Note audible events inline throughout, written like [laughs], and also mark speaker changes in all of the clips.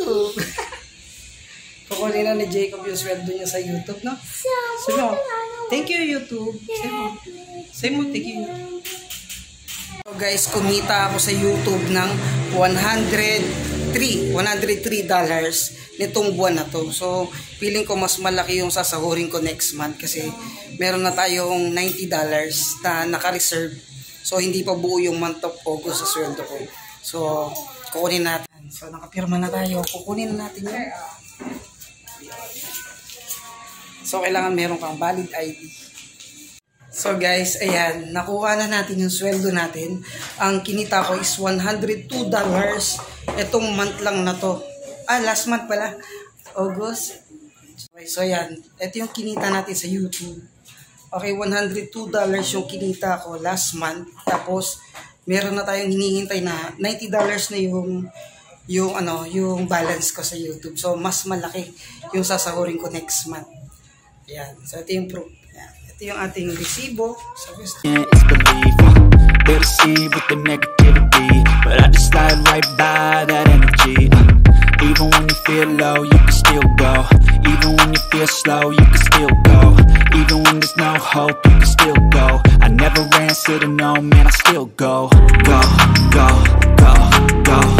Speaker 1: YouTube. [laughs] Kukunin na ni Jacob yung sweldo niya sa YouTube, no? Sabi mo, thank you YouTube. Sabi mo, sabi mo, thank you. So guys, kumita ako sa YouTube ng 103, 103 dollars nitong buwan na to. So, feeling ko mas malaki yung sasahurin ko next month kasi meron na tayong 90 dollars na naka-reserve. So, hindi pa buo yung month of August sa sweldo ko. So, kukunin natin. So, nakapirma na tayo. Kukunin na natin yun. So, kailangan meron kang valid ID. So guys, ayan, nakuha na natin yung sweldo natin. Ang kinita ko is $102. Itong month lang na to. Ah, last month pala. August. Okay, so ayan, ito yung kinita natin sa YouTube. Okay, $102 yung kinita ko last month. Tapos, meron na tayong hinihintay na $90 na yung yung ano, yung balance ko sa YouTube. So, mas malaki yung sasahurin ko next month. Ayan. So, ito yung proof. Ayan. Ito yung ating resibo sa West.
Speaker 2: Can't believe They deceive with the negativity But I just slide right by that energy uh, Even when you feel low, you can still go Even when you feel slow, you can still go Even when there's no hope, you can still go I never answer to no, man, I still go Go, go, go, go,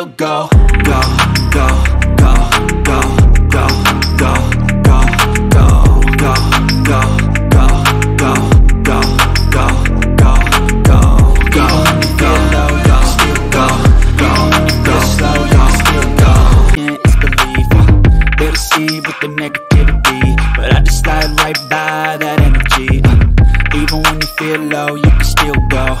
Speaker 2: still go. Go, go, go, go, go, go, go, go, go, go, go, go, go, go, go, go, go. You can still go. You feel slow, can still go. Can't uh, they deceive with the negativity, but I just slide right by that energy. uh. Even when you feel low, you can still go.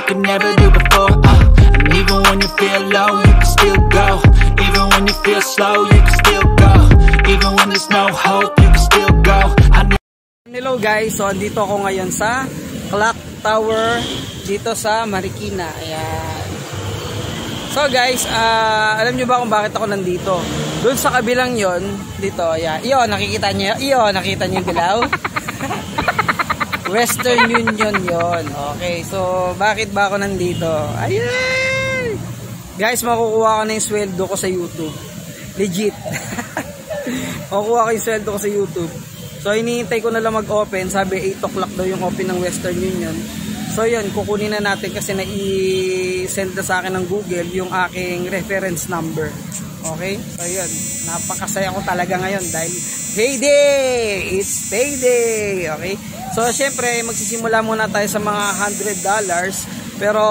Speaker 2: you could never do before. Uh, and even when you feel low, you can still go. Even when you feel slow, you can still go. Even when there's no hope, you can still go. I
Speaker 1: Hello guys, so dito ako ngayon sa Clock Tower dito sa Marikina. Ayan. So guys, ah, alam nyo ba kung bakit ako nandito? Doon sa kabilang yon dito, ayan. Iyo, nakikita nyo? Iyo, nakita nyo yung dilaw? [laughs] Western Union yon. Okay, so bakit ba ako nandito? Ayan! Guys, makukuha ko na yung sweldo ko sa YouTube. Legit. [laughs] makukuha ko yung sweldo ko sa YouTube. So, hinihintay ko na lang mag-open. Sabi, 8 o'clock daw yung open ng Western Union. So, yun, kukunin na natin kasi na-i-send na sa akin ng Google yung aking reference number. Okay? So, yun. Napakasaya ko talaga ngayon dahil payday! It's payday! Okay? So, syempre, magsisimula muna tayo sa mga $100. Pero,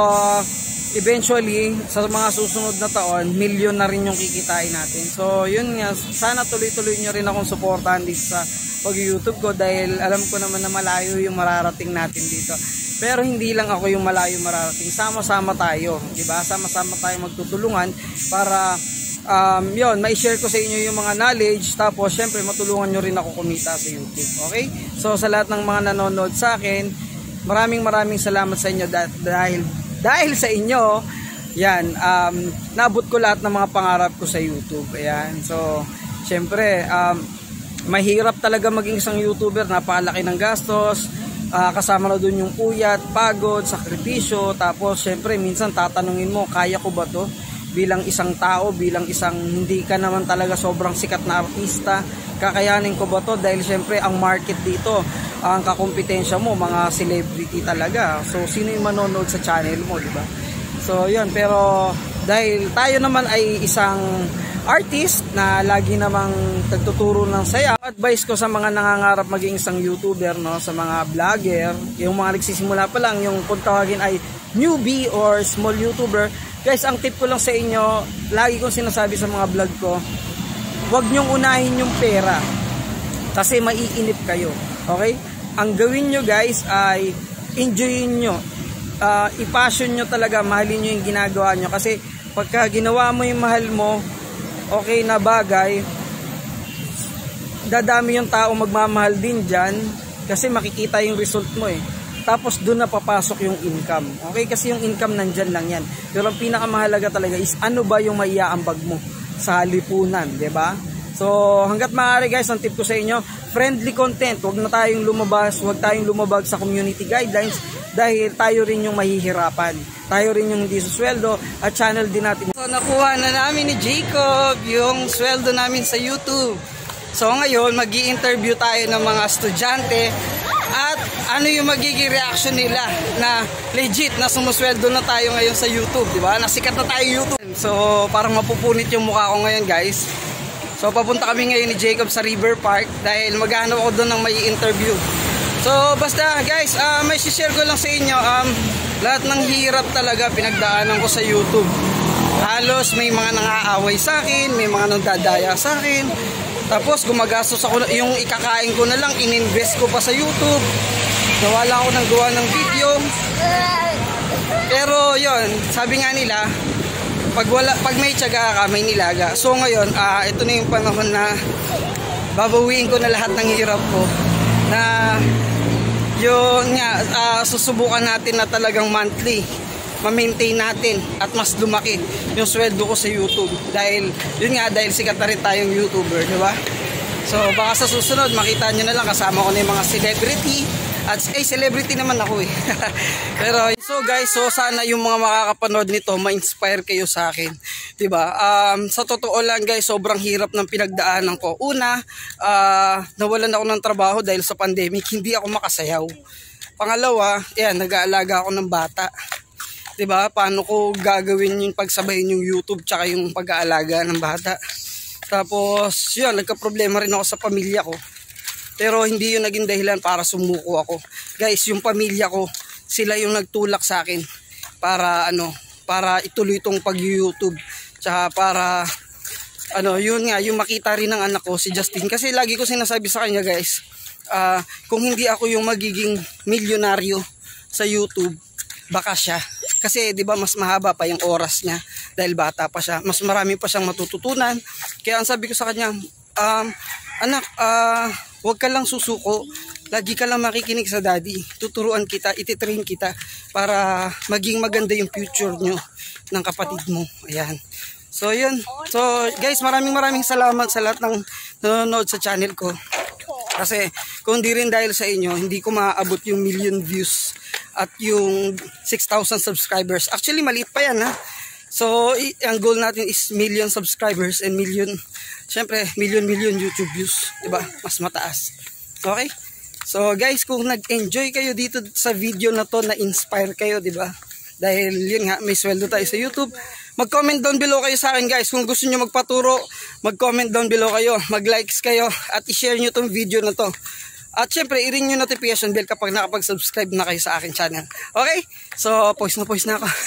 Speaker 1: eventually sa mga susunod na taon, milyon na rin yung kikitain natin. So, yun nga, sana tuloy-tuloy nyo rin akong suportahan dito sa pag-YouTube ko dahil alam ko naman na malayo yung mararating natin dito. Pero hindi lang ako yung malayo mararating. Sama-sama tayo, 'di ba? Sama-sama tayo magtutulungan para um, yon may share ko sa inyo yung mga knowledge tapos syempre matulungan nyo rin ako kumita sa YouTube okay? So sa lahat ng mga nanonood sa akin maraming maraming salamat sa inyo dahil dahil sa inyo yan um, nabot ko lahat ng mga pangarap ko sa YouTube ayan. So syempre um, mahirap talaga maging isang YouTuber napakalaki ng gastos uh, kasama na dun yung puyat, pagod, sakripisyo tapos syempre minsan tatanungin mo kaya ko ba to bilang isang tao, bilang isang hindi ka naman talaga sobrang sikat na artista, kakayanin ko ba to? Dahil syempre ang market dito, ang kakompetensya mo, mga celebrity talaga. So sino yung manonood sa channel mo, di ba? So yun, pero dahil tayo naman ay isang artist na lagi namang nagtuturo ng saya. Advice ko sa mga nangangarap maging isang YouTuber, no, sa mga vlogger, yung mga nagsisimula pa lang, yung kung tawagin ay newbie or small YouTuber, Guys, ang tip ko lang sa inyo, lagi kong sinasabi sa mga vlog ko, huwag nyong unahin yung pera. Kasi maiinip kayo. Okay? Ang gawin nyo guys ay enjoyin nyo. Uh, ipassion nyo talaga, mahalin nyo yung ginagawa nyo. Kasi pagka ginawa mo yung mahal mo, okay na bagay, dadami yung tao magmamahal din dyan kasi makikita yung result mo eh tapos doon na papasok yung income. Okay? Kasi yung income nandyan lang yan. Pero ang pinakamahalaga talaga is ano ba yung maiaambag mo sa lipunan, ba? So, hanggat maaari guys, ang tip ko sa inyo, friendly content. Huwag na tayong lumabas, huwag tayong lumabag sa community guidelines dahil tayo rin yung mahihirapan. Tayo rin yung hindi susweldo at channel din natin. So, nakuha na namin ni Jacob yung sweldo namin sa YouTube. So, ngayon, mag interview tayo ng mga estudyante at ano yung magiging reaction nila na legit na sumusweldo na tayo ngayon sa YouTube, di ba? Nasikat na tayo YouTube. So, parang mapupunit yung mukha ko ngayon, guys. So, papunta kami ngayon ni Jacob sa River Park dahil maghanap ako doon ng may interview. So, basta guys, uh, may share ko lang sa inyo, um, lahat ng hirap talaga pinagdaanan ko sa YouTube. Halos may mga nangaaway sa akin, may mga nagdadaya sa akin, tapos gumagastos ako, yung ikakain ko na lang, ininvest ko pa sa YouTube. Nawala ako ng gawa ng video. Pero yon sabi nga nila, pag, wala, pag may tiyaga ka, may nilaga. So ngayon, uh, ito na yung panahon na babawiin ko na lahat ng hirap ko. Na yun nga, uh, susubukan natin na talagang monthly ma-maintain natin at mas lumaki yung sweldo ko sa YouTube. Dahil yun nga dahil sikat na rin tayong YouTuber di ba? So baka sa susunod makita nyo na lang kasama ko na mga celebrity. At eh celebrity naman ako eh. [laughs] Pero so guys so sana yung mga makakapanood nito ma-inspire kayo sa akin. 'di ba? Um, sa totoo lang guys sobrang hirap ng pinagdaanan ko. Una uh, nawalan ako ng trabaho dahil sa pandemic. Hindi ako makasayaw. Pangalawa yan nag-aalaga ako ng bata 'di ba? Paano ko gagawin yung pagsabayin yung YouTube tsaka yung pag-aalaga ng bata. Tapos, yun, nagka-problema rin ako sa pamilya ko. Pero hindi yun naging dahilan para sumuko ako. Guys, yung pamilya ko, sila yung nagtulak sa akin para ano, para ituloy itong pag-YouTube. Tsaka para ano, yun nga, yung makita rin ng anak ko si Justin kasi lagi ko sinasabi sa kanya, guys, uh, kung hindi ako yung magiging milyonaryo sa YouTube, baka siya. Kasi 'di ba mas mahaba pa yung oras niya dahil bata pa siya. Mas marami pa siyang matututunan. Kaya ang sabi ko sa kanya, um, anak, uh, huwag ka lang susuko. Lagi ka lang makikinig sa daddy. Tuturuan kita, ititrain kita para maging maganda yung future nyo ng kapatid mo. Ayan. So yun. So guys, maraming maraming salamat sa lahat ng nanonood sa channel ko. Kasi kung di rin dahil sa inyo, hindi ko maaabot yung million views at yung 6,000 subscribers. Actually, maliit pa yan ha. So, ang goal natin is million subscribers and million, syempre, million-million YouTube views. Diba? Mas mataas. Okay? So, guys, kung nag-enjoy kayo dito sa video na to, na-inspire kayo, diba? Dahil yun nga, may sweldo tayo sa YouTube. Mag-comment down below kayo sa akin guys. Kung gusto nyo magpaturo, mag-comment down below kayo. Mag-likes kayo at i-share nyo tong video na to. At syempre, i-ring nyo notification bell kapag nakapag-subscribe na kayo sa akin channel. Okay? So, post na post na ako. [laughs]